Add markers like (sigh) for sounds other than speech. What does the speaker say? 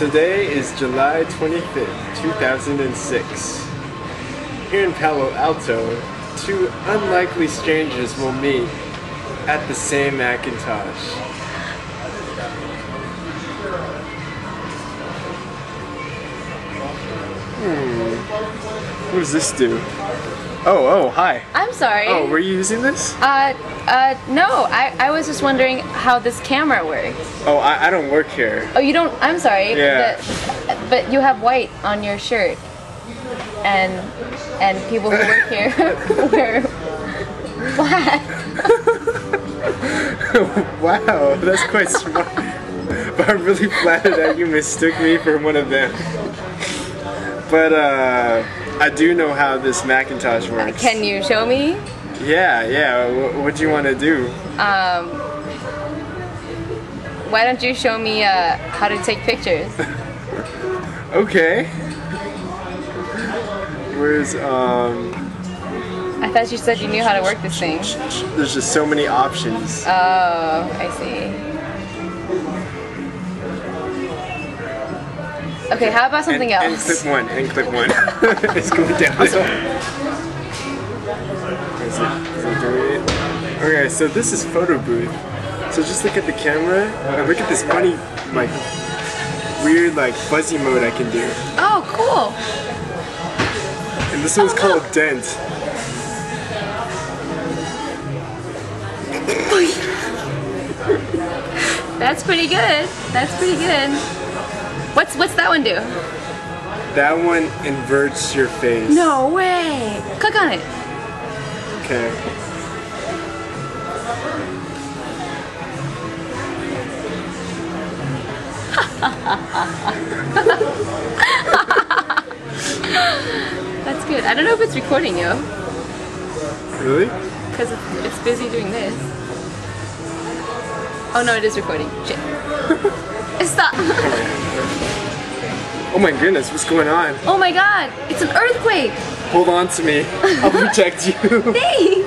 Today is July 25th, 2006. Here in Palo Alto, two unlikely strangers will meet at the same Macintosh. Hmm. What does this do? Oh, oh, hi. I'm sorry. Oh, were you using this? Uh, uh, no. I, I was just wondering how this camera works. Oh, I, I don't work here. Oh, you don't. I'm sorry. Yeah. But, but you have white on your shirt, and and people who work here (laughs) wear black. (laughs) wow, that's quite smart. but (laughs) I'm really flattered that you mistook me for one of them. But uh, I do know how this Macintosh works. Can you show me? Yeah, yeah. What, what do you want to do? Um, why don't you show me uh, how to take pictures? (laughs) Okay. Where's um? I thought you said you knew how to work this thing. There's just so many options. Oh, I see. Okay, how about something and, else? And clip one. And clip one. It's going down. Is it, is it? Okay, so this is photo booth. So just look at the camera and look at this funny, like, weird, like, fuzzy mode I can do. Oh, cool. And this one's Oh, called look. Dent. That's pretty good. That's pretty good. What's what's that one do? That one inverts your face. No way. Click on it. Okay. (laughs) That's good. I don't know if it's recording you Really? because it's, busy doing this. Oh no, it is recording. Shit. (laughs) Stop. Oh my goodness, what's going on? Oh my god, it's an earthquake. Hold on to me. I'll (laughs) protect you. Hey.